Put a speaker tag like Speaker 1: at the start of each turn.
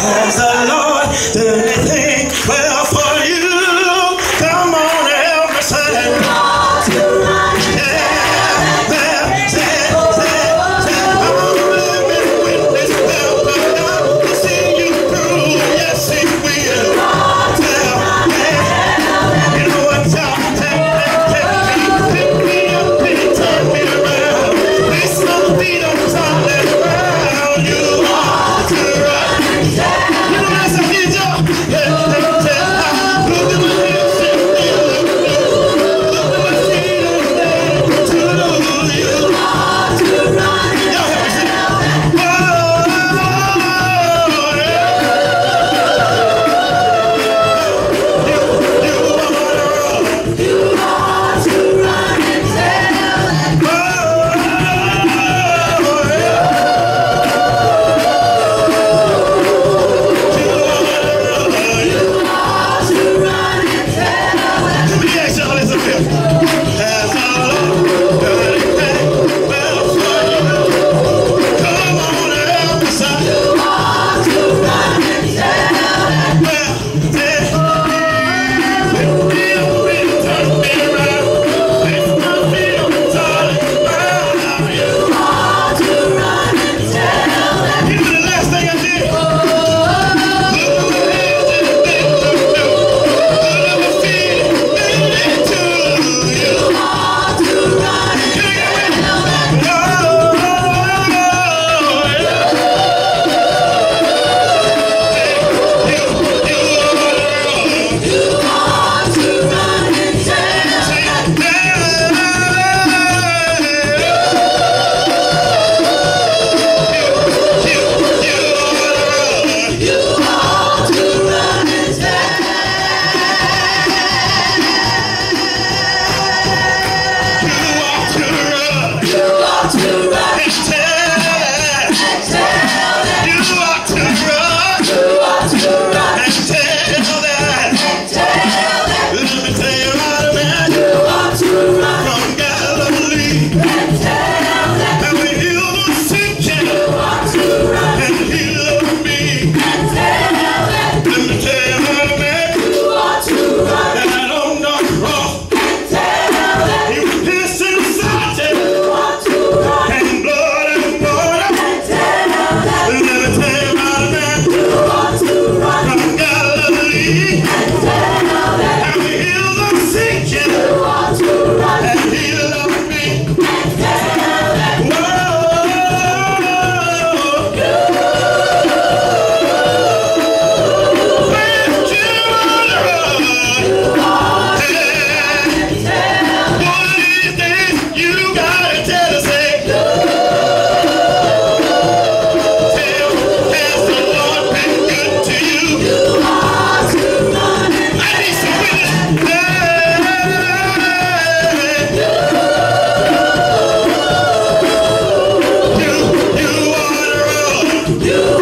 Speaker 1: Has the Lord. Done anything well You.